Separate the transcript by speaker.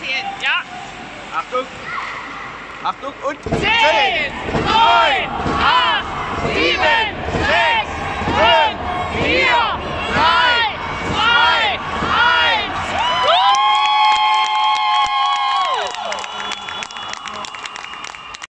Speaker 1: zählen. Ja.
Speaker 2: Achtung! Achtung und
Speaker 1: 10, 10.